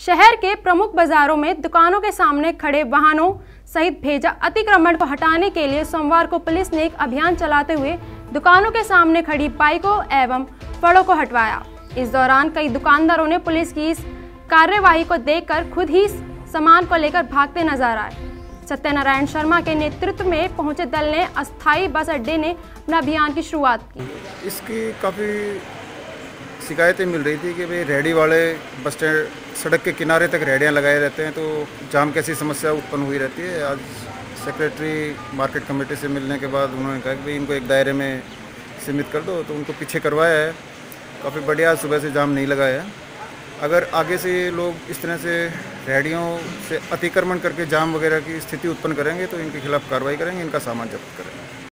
शहर के प्रमुख बाजारों में दुकानों के सामने खड़े वाहनों सहित भेजा अतिक्रमण को हटाने के लिए सोमवार को पुलिस ने एक अभियान चलाते हुए दुकानों के सामने खड़ी बाइकों एवं फड़ों को हटवाया। इस दौरान कई दुकानदारों ने पुलिस की इस कार्यवाही को देखकर खुद ही सामान को लेकर भागते नज़र आए। सत्यनारायण शर्मा के नेतृत्व में पहुँचे दल ने अस्थायी बस अड्डे ने अपना अभियान की शुरुआत की। इसकी काफ़ी शिकायतें मिल रही थी कि भाई रेडी वाले बस स्टैंड, सड़क के किनारे तक रेडियाँ लगाए रहते हैं तो जाम कैसी समस्या उत्पन्न हुई रहती है? आज सेक्रेटरी मार्केट कमेटी से मिलने के बाद उन्होंने कहा कि भाई इनको एक दायरे में सीमित कर दो तो उनको पीछे करवाया है। काफ़ी बढ़िया सुबह से जाम नहीं लगाया है। अगर आगे से लोग इस तरह से रेडियों से अतिक्रमण करके जाम वगैरह की स्थिति उत्पन्न करेंगे तो इनके खिलाफ कार्रवाई करेंगे, इनका सामान जब्त करेंगे।